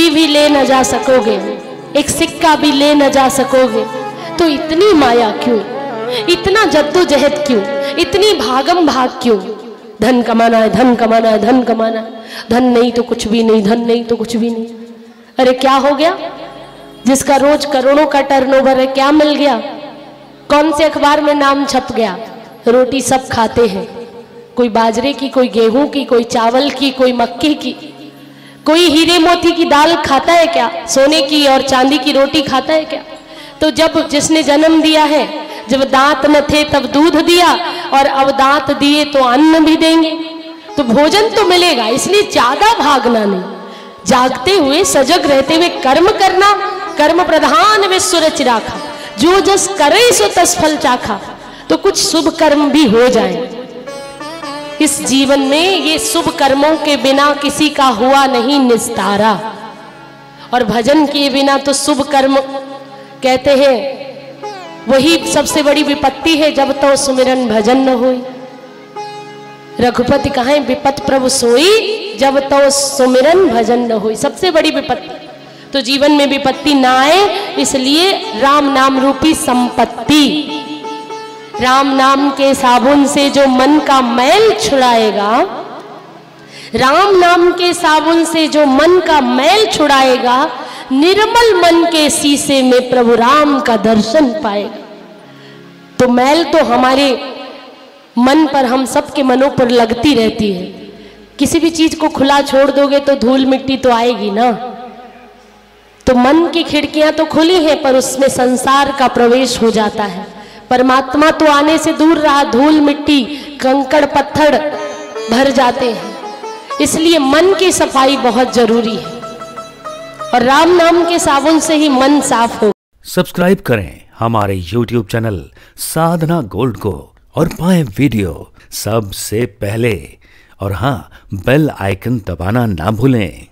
रुपी भी ले न जा सकोगे, एक सिक्का भी ले न जा सकोगे तो इतनी माया क्यों? इतना जद्दोजहद क्यों? इतनी भागम भाग क्यों? धन कमाना है, धन कमाना है, धन कमाना है। धन नहीं तो कुछ भी नहीं, धन नहीं तो कुछ भी नहीं। अरे क्या हो गया? जिसका रोज करोड़ों का टर्नओवर है, क्या मिल गया? कौन से अखबार में नाम छप गया? रोटी सब खाते हैं। कोई बाजरे की, कोई गेहूँ की, कोई चावल की, कोई मक्के की। कोई हीरे मोती की दाल खाता है क्या? सोने की और चांदी की रोटी खाता है क्या? तो जब जिसने जन्म दिया है, जब दांत न थे तब दूध दिया, और अब दांत दिए तो अन्न भी देंगे। तो भोजन तो मिलेगा, इसलिए ज़्यादा भागना नहीं। जागते हुए, सजग रहते हुए कर्म करना, कर्म प्रधान विश्व रच राखा। जो जस करे सो तस फल चाखा। तो कुछ शुभ कर्म भी हो जाए। इस जीवन में ये शुभ कर्मों के बिना किसी का हुआ नहीं निस्तारा। और भजन किए बिना तो शुभ कर्म कहते हैं, वही सबसे बड़ी विपत्ति है जब तो सुमिरन भजन न होई रघुपति कहा विपत प्रभु सोई जब तो सुमिरन भजन न होई सबसे बड़ी विपत्ति। तो जीवन में विपत्ति ना आए, इसलिए राम नाम रूपी संपत्ति। राम नाम के साबुन से जो मन का मैल छुड़ाएगा, राम नाम के साबुन से जो मन का मैल छुड़ाएगा, निर्मल मन के शीशे में प्रभु राम का दर्शन पाएगा। तो मैल तो हमारे मन पर, हम सबके मनों पर लगती रहती है। किसी भी चीज़ को खुला छोड़ दोगे तो धूल मिट्टी तो आएगी ना। तो मन की खिड़कियाँ तो खुली हैं, पर उसमें संसार का प्रवेश हो जाता है। परमात्मा तो आने से दूर रहा, धूल, मिट्टी, कंकड़, पत्थर भर जाते हैं। इसलिए मन की सफ़ाई बहुत ज़रूरी है। और राम नाम के साबुन से ही मन साफ़ हो। सब्सक्राइब करें हमारे YouTube चैनल साधना गोल्ड को और पाएँ वीडियो सबसे पहले। और हाँ बेल आइकन दबाना ना भूलें।